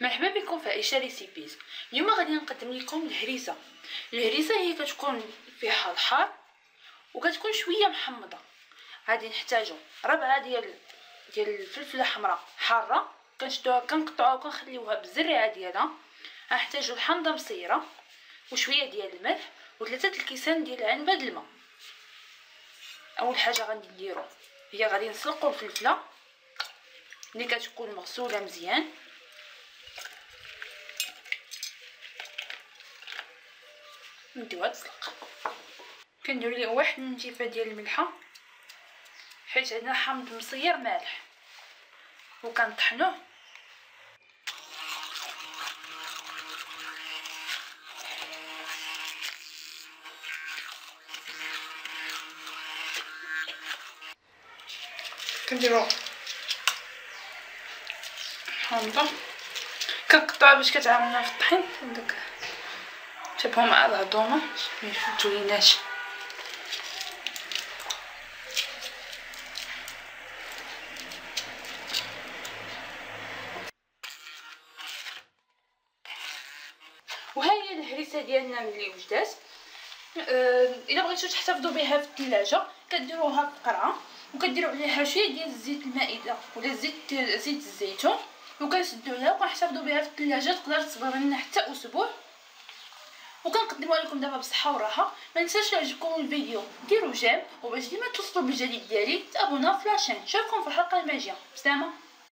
مرحبا بكم في عيشه ريسيبيز. اليوم غادي نقدم لكم الهريسه الهريسه هي كتكون فيها الحار وكتكون شوية محمضة. غادي نحتاجو ربعة ديال ديال الفلفلة حمراء حارة. كنشدوها كنقطعوها وكنخليوها بالزريعة ديالها. غنحتاجو الحامضه مصيرة وشوية ديال الملح وثلاثة الكيسان ديال عنبه الماء. أول حاجة غادي نديرو هي غادي نسلقو الفلفلة. اللي كتكون مغسولة مزيان. نديوها تسلق كندير ليه واحد النتيفه ديال الملحة حيت عندنا حامض مصير مالح. وكنطحنوه كنديرو حامضة. كنقطعها باش كتعاوننا في الطحين. عندك جابهم مع بعضهما ما يفوتوليناش وها هي الهريسه ديالنا ملي وجدات أه إلا بغيتو تحتفظوا بها في الثلاجة. كديروها في قرعة وكديروا عليها شوية ديال الزيت المائدة ولا زيت زيت الزيتون. وكنسدوها وكنحتفظوا بها في الثلاجة تقدر تصبر لنا حتى أسبوع. وكنقدمها لكم دابا بصحة وراحة. ما ننساش يعجبكم الفيديو. ديروا جيم وباش ديما توصلوا بالجديد ديالي تابونا في لاشين. نشوفكم في الحلقة الماجية. بسلامة.